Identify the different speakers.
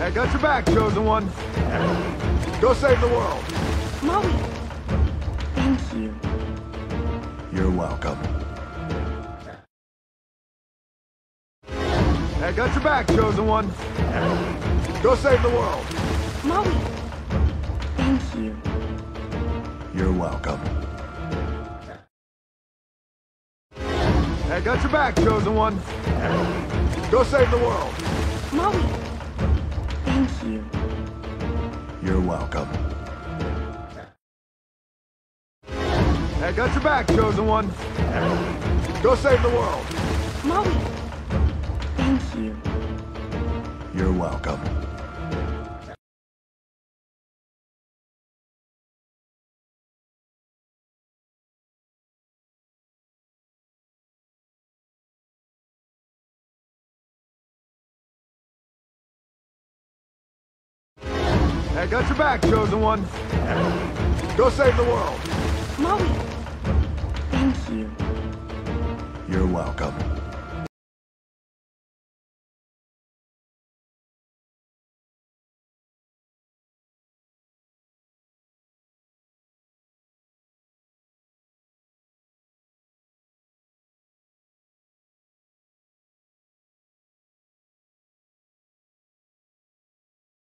Speaker 1: I got your back, Chosen One. Go save the world.
Speaker 2: Maui. Thank you.
Speaker 1: You're welcome. I got your back, Chosen One. Go save the world.
Speaker 2: Maui. Thank you.
Speaker 1: You're welcome. I got your back, Chosen One. Go save the world.
Speaker 2: Maui. Thank you.
Speaker 1: You're welcome. I got your back, Chosen One. Go save the world.
Speaker 2: Maui. Thank you.
Speaker 1: You're welcome. I got your back, Chosen One. Go save the world.
Speaker 2: Maui. Thank you.
Speaker 1: You're welcome.